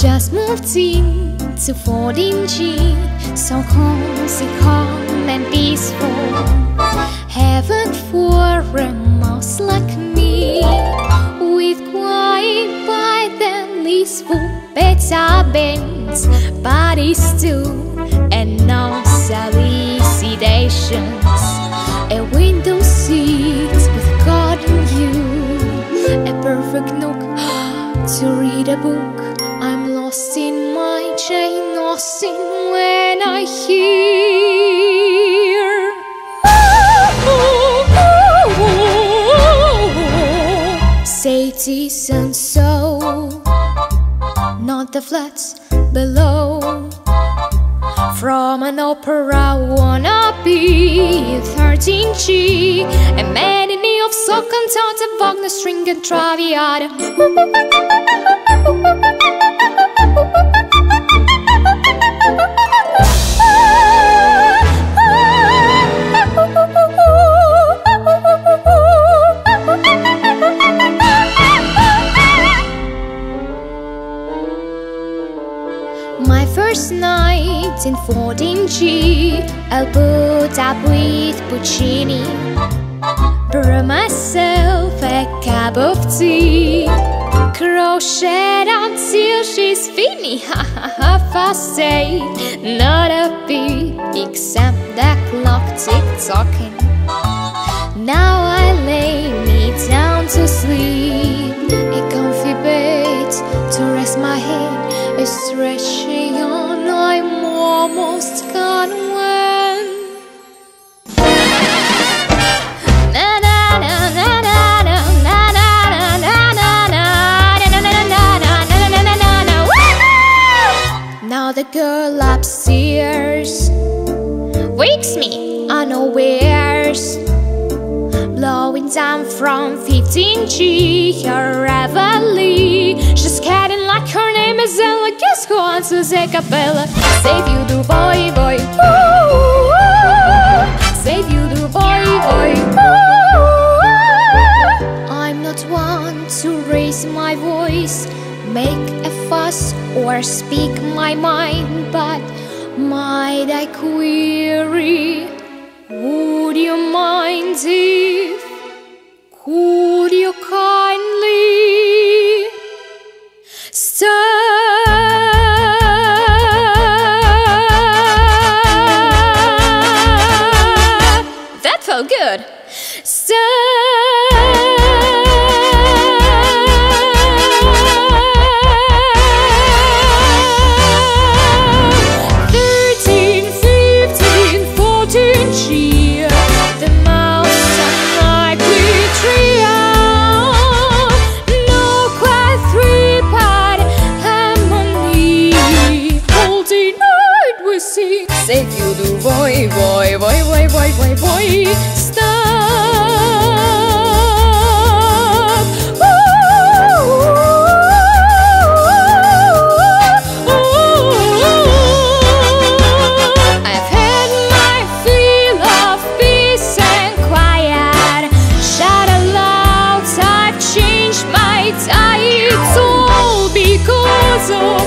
just moved in to 14G So cozy, calm and peaceful. Heaven for a mouse like me With quiet by the leaseful beta bends Bodies too and no solicitations. A window seat with God garden view A perfect nook to read a book in my chain, nothing when I hear. Oh, oh, oh, Sadie's and so. Not the flats below. From an opera wanna be 13 G. A man in need of so sock and Wagner string and traviata. First night in 14G I'll put up with Puccini. Brew myself a cup of tea. Crochet until she's finny. Ha ha ha Not a bit except the clock tick-tocking. Now I lay me down to sleep. A comfy bed to rest my head Estreşiyon I'm almost gone when Na na na na na Now the girl upstairs down from 15G her reveille. She's scatting like her name is Ella. Guess who answers a cappella? Save you do boy boy. Save you do boy boy. I'm not one to raise my voice, make a fuss or speak my mind, but might I query? Would you mind if si Se chiudu voi, voi, voi, voi, voi, voi, voi I've had my fill of peace and quiet. Shout I've changed my All because of